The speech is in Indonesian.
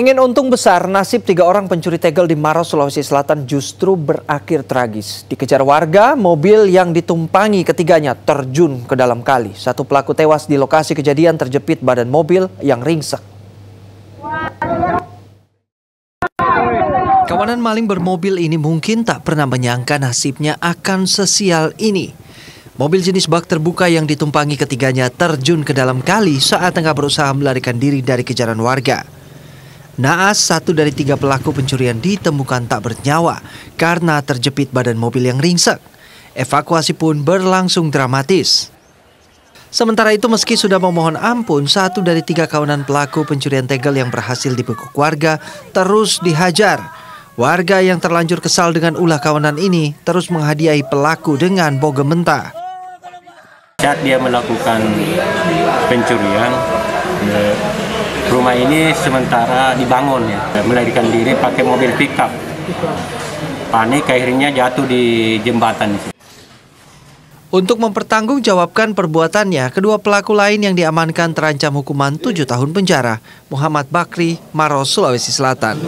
Ingin untung besar, nasib tiga orang pencuri tegel di Maros, Sulawesi Selatan justru berakhir tragis. Dikejar warga, mobil yang ditumpangi ketiganya terjun ke dalam kali. Satu pelaku tewas di lokasi kejadian terjepit badan mobil yang ringsek. Kawanan maling bermobil ini mungkin tak pernah menyangka nasibnya akan sesial ini. Mobil jenis bak terbuka yang ditumpangi ketiganya terjun ke dalam kali saat tengah berusaha melarikan diri dari kejaran warga. Naas, satu dari tiga pelaku pencurian ditemukan tak bernyawa karena terjepit badan mobil yang ringsek. Evakuasi pun berlangsung dramatis. Sementara itu meski sudah memohon ampun, satu dari tiga kawanan pelaku pencurian tegel yang berhasil dibekuk warga terus dihajar. Warga yang terlanjur kesal dengan ulah kawanan ini terus menghadiahi pelaku dengan bogem mentah. Saat dia melakukan pencurian, eh, rumah ini sementara dibangun ya, melarikan diri pakai mobil pickup. Panik akhirnya jatuh di jembatan. Untuk mempertanggungjawabkan perbuatannya, kedua pelaku lain yang diamankan terancam hukuman 7 tahun penjara. Muhammad Bakri, Maros, Sulawesi Selatan.